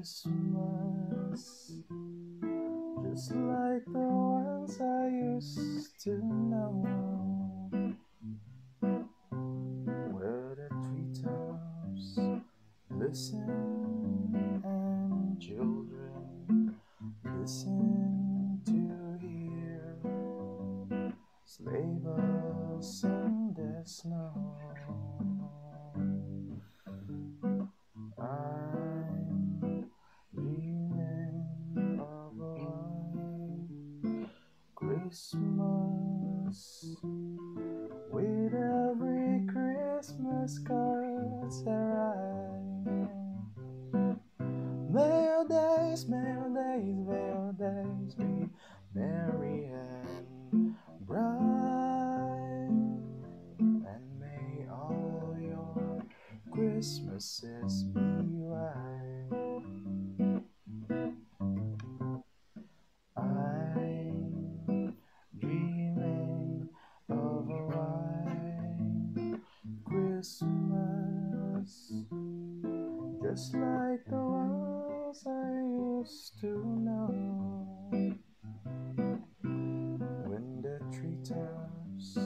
Christmas, just like the ones I used to know, where the treetops listen and children listen to hear. Sleigh bells Christmas with every Christmas arrive. May your days, your days, your days be merry and bright, and may all your Christmases be Christmas, just like the ones I used to know. When the treetops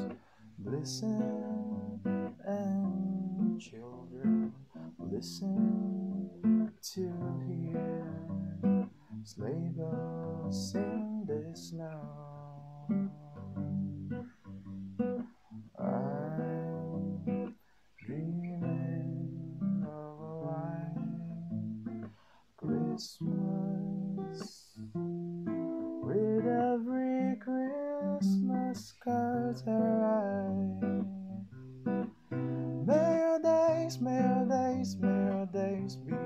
glisten and children listen to hear sleigh bells in the snow. Christmas with every Christmas card I write. May your days, may your days, may your days be.